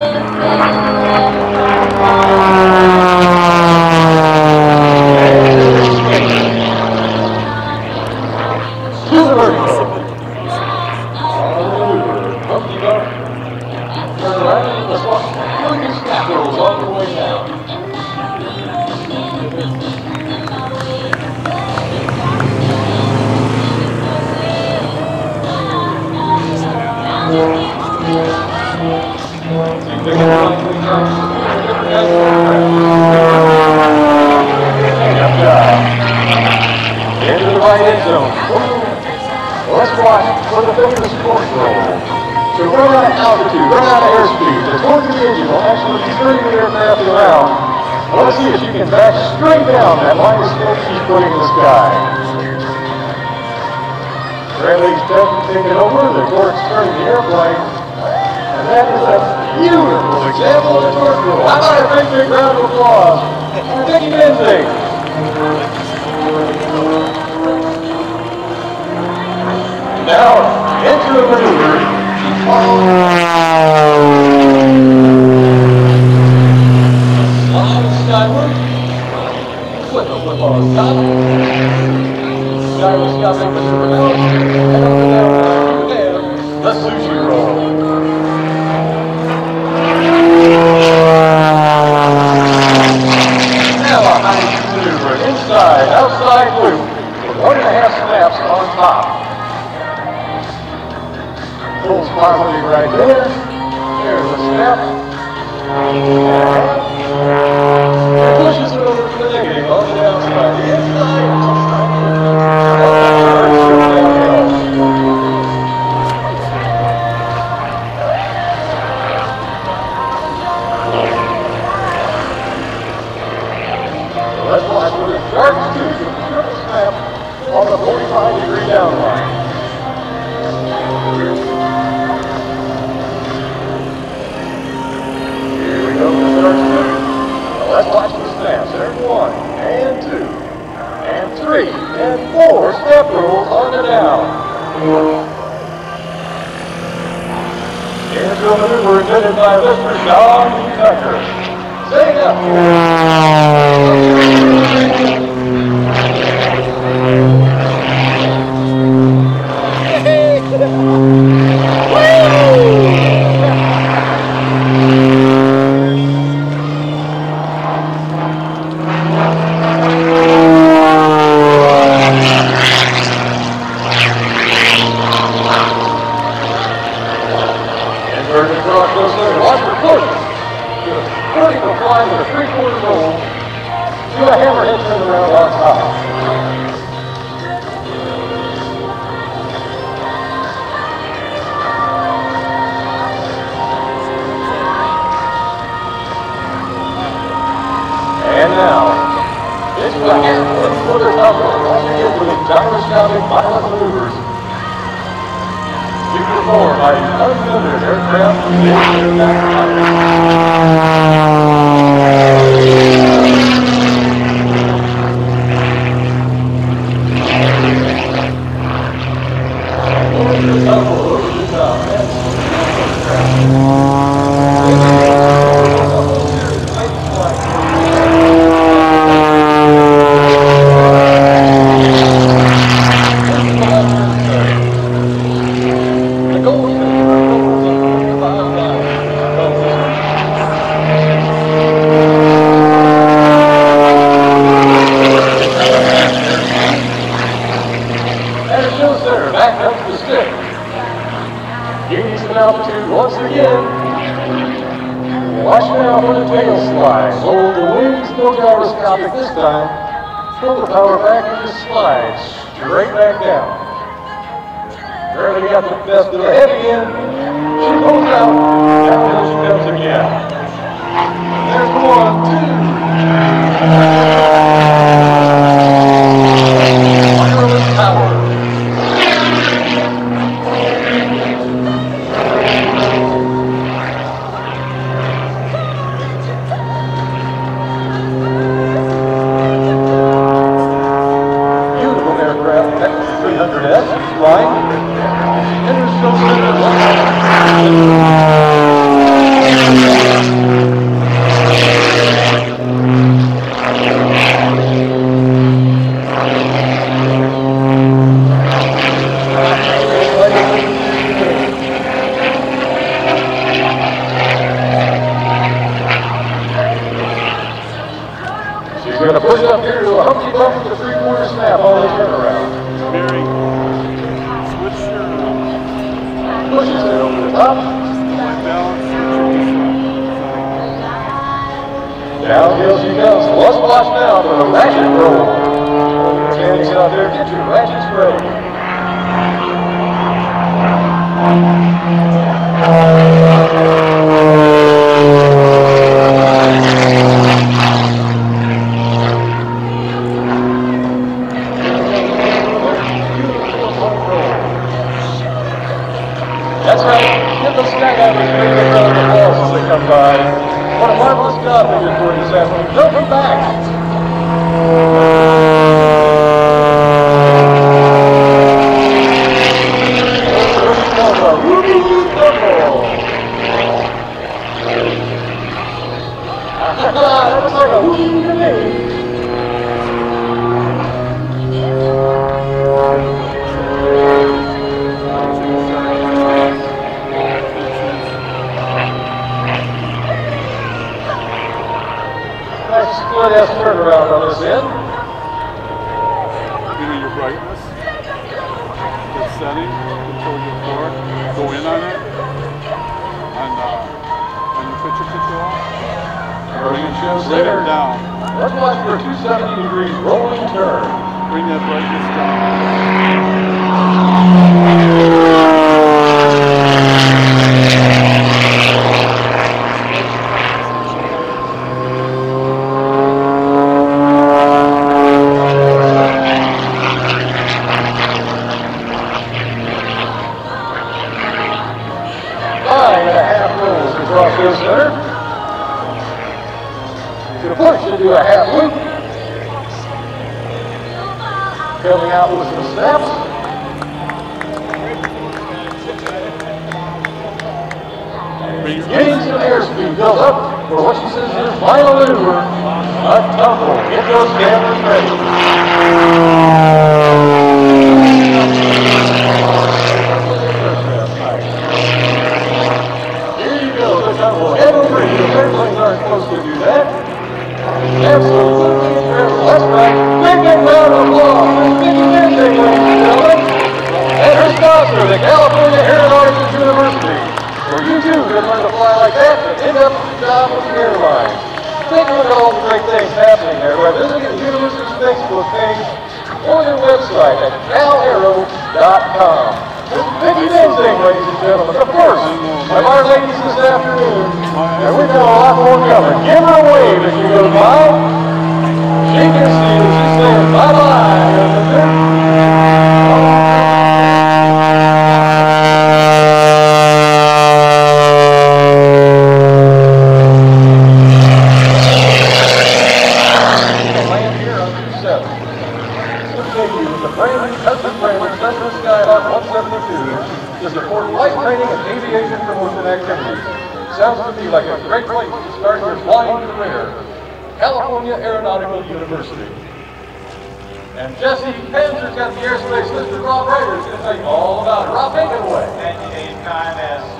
Into see if you can back straight down that line of smoke she's putting in the sky. Bradley's taking over, the torque's turning the airplane. And that is a beautiful example of a torque roll. How about a big, big round of applause for Vicky Benzing? Now, into the maneuver. Slide skyward. Flip a flip on the top. Gyroscopic maneuver out. And up and down, down, down. The sushi roll. Now a high maneuver. Inside, outside loop. With one and a half snaps on top. Full harmony right there. There's a snap. By Mr. Don Tucker. Say it turn around. And now, this bracket for the double, with gyroscopic pilot maneuvers. To perform by unlimited aircraft The goal is And it goes there, back up the stick. Gaining some altitude once again. Watch now for the tail slide. Hold the wings, no gyroscopic this time. Pull the power back and slide straight back down. Gravity got the best of the heavy end. She pulls out. Downhill she comes again. There's one, two. Wireless power. Beautiful aircraft, X300S, flying. Interscope They're going to push it up here to a Humpty Bump with a three-quarter snap on the turnaround. Mary, switch your Pushes it over the top. Downhill she comes. Let's watch now for the ratchet roll. Mechanics out there, get your ratchets ready. Give the of applause as they come by. What a marvelous job they did for you this afternoon. Jump back. That was turnaround on this. You know your brightness, the setting, control your floor, go in on it, and uh, and the picture control, Bring it shows bring there. down, Let's watch for 270 degrees rolling turn. bring that brightness down. To the push into a half loop. Coming out with some steps. Getting some airspeed built up for what she says is her final maneuver. A tumble. Get those cameras ready. Sponsor, the California Air Aeronautics University. Where you too can learn to fly like that and end up with a job with the airlines. Take a look at all the great things happening there by visiting the university's Facebook page or their website at calaero.com. This is Dente, ladies and gentlemen. Of course, of our ladies this afternoon. And we've got a lot more coming. Give her a wave as you go by. She can see that she's saying bye-bye. Support flight training and aviation promotion activities. Sounds to me like a great place to start your flying career. California Aeronautical University. And Jesse Panzer's got the airspace Mr. Rob Ryder is going to tell you all about it. Rob, take it away. As